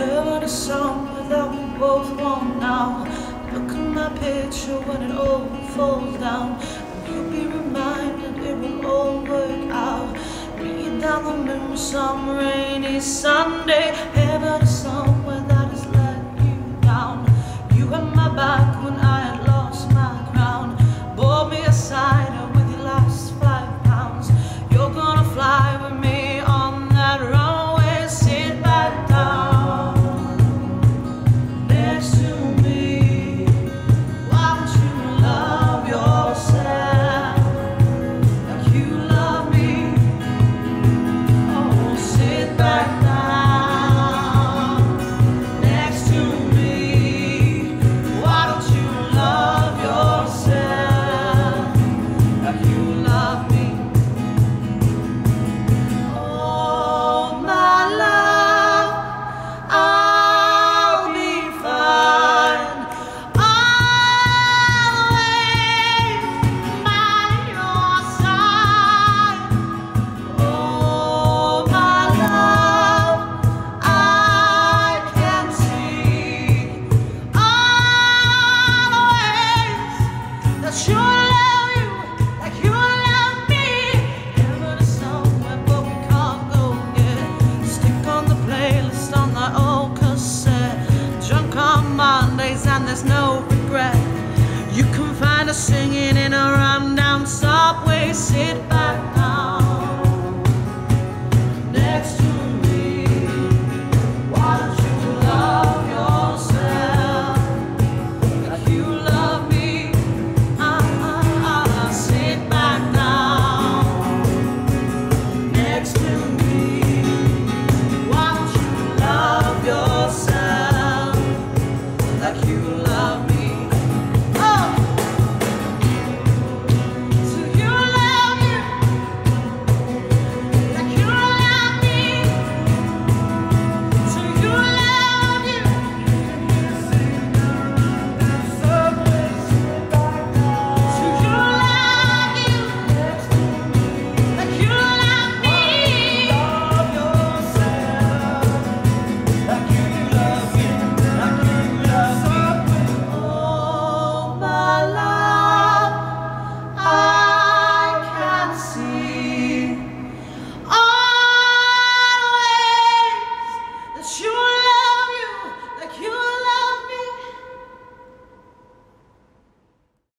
a song that we both want now. Look at my picture when it all falls down. And you'll be reminded it will all work out. Read down the moon some rainy Sunday. Heaven is song has no regret. You can find us singing